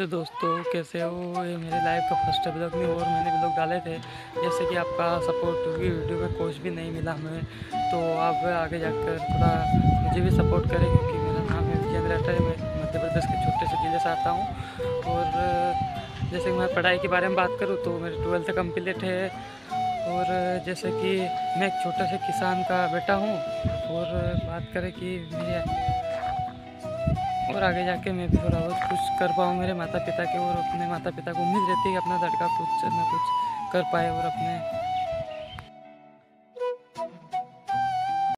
तो दोस्तों, कैसे हो? ये मेरे लाइफ का फ़र्स्ट ब्लॉग में और मैंने ब्लॉग डाले थे। जैसे कि आपका सपोर्ट क्योंकि वीडियो में कुछ भी नहीं मिला हमें तो आप आगे जाकर थोड़ा मुझे भी सपोर्ट करें, क्योंकि मेरा नाम है विजेंद्र अटर मैं मध्य प्रदेश के छोटे से ज़िले से आता हूँ। और जैसे कि मैं पढ़ाई के बारे में बात करूँ तो मेरी ट्वेल्थ कंप्लीट है। और जैसे कि मैं एक छोटे से किसान का बेटा हूँ। और बात करें कि मेरे और आगे जाके मैं भी थोड़ा बहुत कुछ कर पाऊँ, मेरे माता पिता के और अपने माता पिता को उम्मीद रहती है कि अपना लड़का कुछ ना कुछ कर पाए और अपने